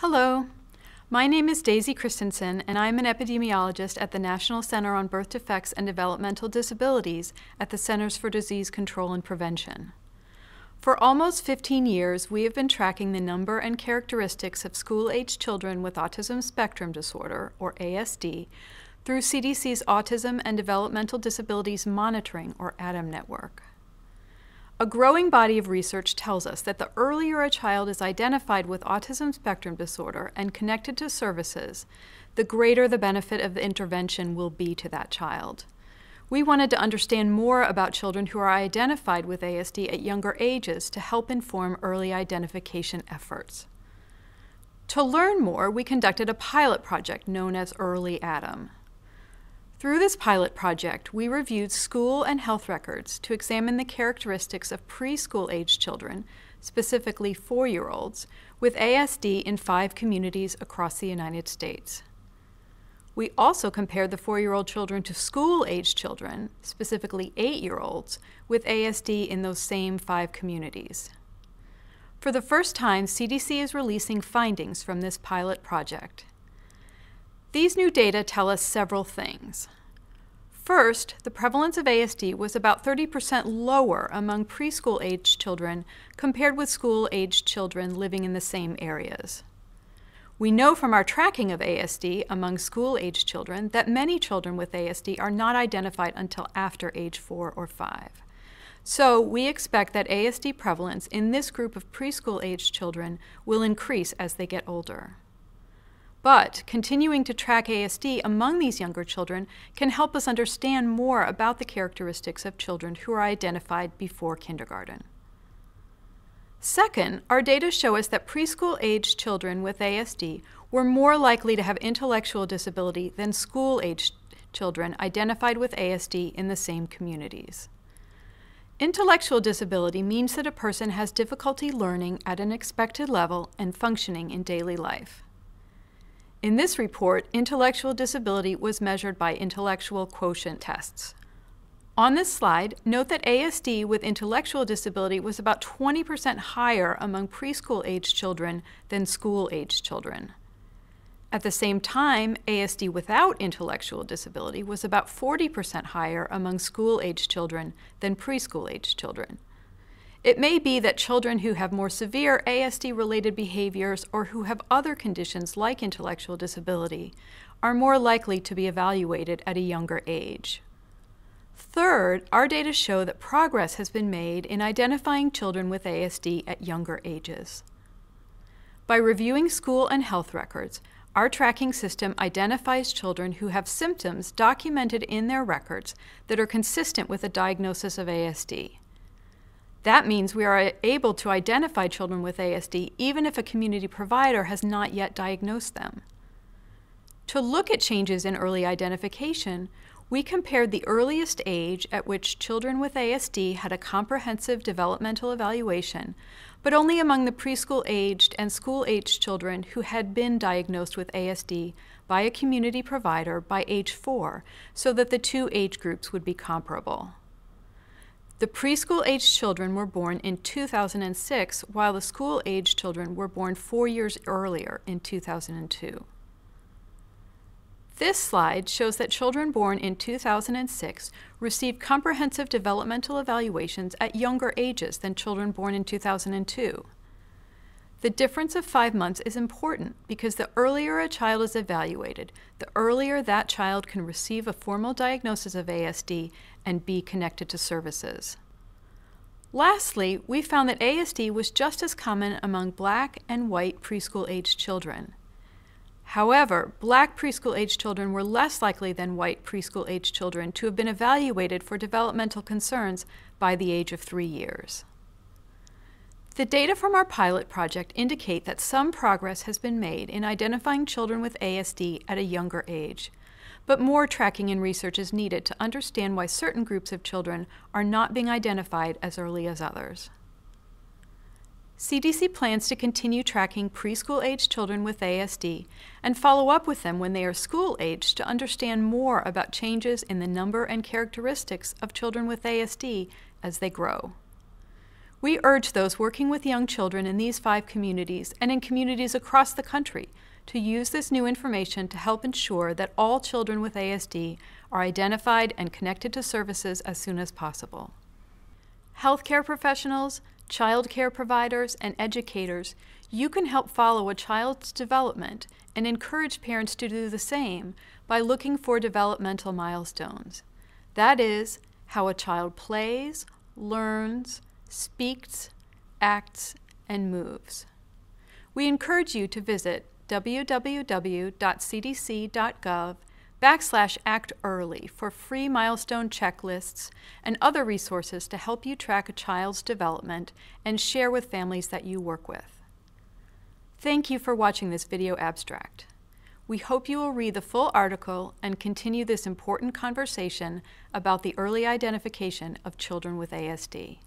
Hello. My name is Daisy Christensen, and I'm an epidemiologist at the National Center on Birth Defects and Developmental Disabilities at the Centers for Disease Control and Prevention. For almost 15 years, we have been tracking the number and characteristics of school-aged children with autism spectrum disorder, or ASD, through CDC's Autism and Developmental Disabilities Monitoring, or ADDM network. A growing body of research tells us that the earlier a child is identified with autism spectrum disorder and connected to services, the greater the benefit of the intervention will be to that child. We wanted to understand more about children who are identified with ASD at younger ages to help inform early identification efforts. To learn more, we conducted a pilot project known as Early ADDM. Through this pilot project, we reviewed school and health records to examine the characteristics of preschool age children, specifically four year olds, with ASD in five communities across the United States. We also compared the four year old children to school age children, specifically eight year olds, with ASD in those same five communities. For the first time, CDC is releasing findings from this pilot project. These new data tell us several things. First, the prevalence of ASD was about 30% lower among preschool aged children compared with school aged children living in the same areas. We know from our tracking of ASD among school aged children that many children with ASD are not identified until after age 4 or 5. So we expect that ASD prevalence in this group of preschool aged children will increase as they get older. But continuing to track ASD among these younger children can help us understand more about the characteristics of children who are identified before kindergarten. Second, our data show us that preschool aged children with ASD were more likely to have intellectual disability than school aged children identified with ASD in the same communities. Intellectual disability means that a person has difficulty learning at an expected level and functioning in daily life. In this report, intellectual disability was measured by intellectual quotient tests. On this slide, note that ASD with intellectual disability was about 20% higher among preschool-aged children than school-aged children. At the same time, ASD without intellectual disability was about 40% higher among school-aged children than preschool-aged children. It may be that children who have more severe ASD related behaviors or who have other conditions like intellectual disability are more likely to be evaluated at a younger age. Third, our data show that progress has been made in identifying children with ASD at younger ages. By reviewing school and health records, our tracking system identifies children who have symptoms documented in their records that are consistent with a diagnosis of ASD. That means we are able to identify children with ASD even if a community provider has not yet diagnosed them. To look at changes in early identification, we compared the earliest age at which children with ASD had a comprehensive developmental evaluation, but only among the preschool aged and school aged children who had been diagnosed with ASD by a community provider by age four, so that the two age groups would be comparable. The preschool aged children were born in 2006, while the school aged children were born four years earlier in 2002. This slide shows that children born in 2006 received comprehensive developmental evaluations at younger ages than children born in 2002. The difference of five months is important because the earlier a child is evaluated, the earlier that child can receive a formal diagnosis of ASD and be connected to services. Lastly, we found that ASD was just as common among black and white preschool aged children. However, black preschool aged children were less likely than white preschool aged children to have been evaluated for developmental concerns by the age of three years. The data from our pilot project indicate that some progress has been made in identifying children with ASD at a younger age, but more tracking and research is needed to understand why certain groups of children are not being identified as early as others. CDC plans to continue tracking preschool-aged children with ASD and follow up with them when they are school-aged to understand more about changes in the number and characteristics of children with ASD as they grow. We urge those working with young children in these five communities and in communities across the country to use this new information to help ensure that all children with ASD are identified and connected to services as soon as possible. Healthcare professionals, child care providers, and educators, you can help follow a child's development and encourage parents to do the same by looking for developmental milestones. That is, how a child plays, learns, speaks, acts, and moves. We encourage you to visit www.cdc.gov backslash act early for free milestone checklists and other resources to help you track a child's development and share with families that you work with. Thank you for watching this video abstract. We hope you will read the full article and continue this important conversation about the early identification of children with ASD.